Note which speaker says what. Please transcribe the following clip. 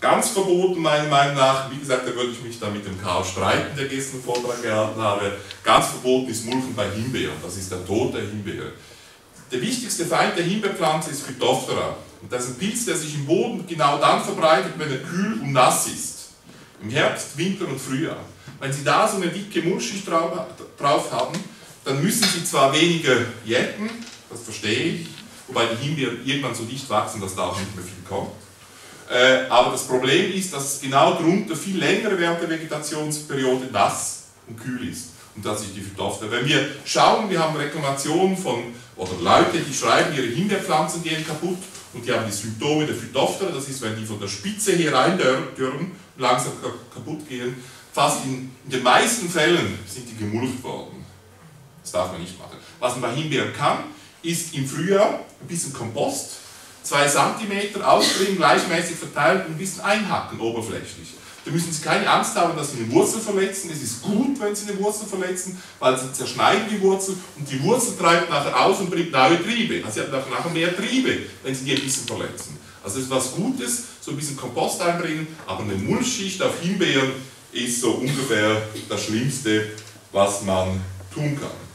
Speaker 1: Ganz verboten, meiner Meinung nach, wie gesagt, da würde ich mich dann mit dem Karl streiten, der gestern Vortrag gehalten habe. Ganz verboten ist Mulchen bei Himbeeren, das ist der Tod der Himbeere. Der wichtigste Feind der Himbeerpflanze ist Phytophthora. Und das ist ein Pilz, der sich im Boden genau dann verbreitet, wenn er kühl und nass ist. Im Herbst, Winter und Frühjahr. Wenn Sie da so eine dicke Mulchschicht drauf haben, dann müssen Sie zwar weniger jetten, das verstehe ich, wobei die Himbeeren irgendwann so dicht wachsen, dass da auch nicht mehr viel kommt. Äh, aber das Problem ist, dass es genau drunter viel länger während der Vegetationsperiode nass und kühl ist. Und dass sich die Phytophthora. Wenn wir schauen, wir haben Reklamationen von, oder Leute, die schreiben, ihre Himbeerpflanzen gehen kaputt und die haben die Symptome der Phytophthora, das ist, wenn die von der Spitze hier reindürren, langsam kaputt gehen. Fast in, in den meisten Fällen sind die gemulcht worden. Das darf man nicht machen. Was man bei Himbeeren kann, ist im Frühjahr ein bisschen Kompost, zwei Zentimeter ausbringen, gleichmäßig verteilt und ein bisschen einhacken oberflächlich. Da müssen Sie keine Angst haben, dass Sie eine Wurzel verletzen. Es ist gut, wenn Sie eine Wurzel verletzen, weil Sie zerschneiden die Wurzel und die Wurzel treibt nachher aus und bringt neue Triebe. Also Sie haben nachher mehr Triebe, wenn Sie die ein bisschen verletzen. Also das ist was Gutes, so ein bisschen Kompost einbringen, aber eine Mulchschicht auf Himbeeren ist so ungefähr das Schlimmste, was man tun kann.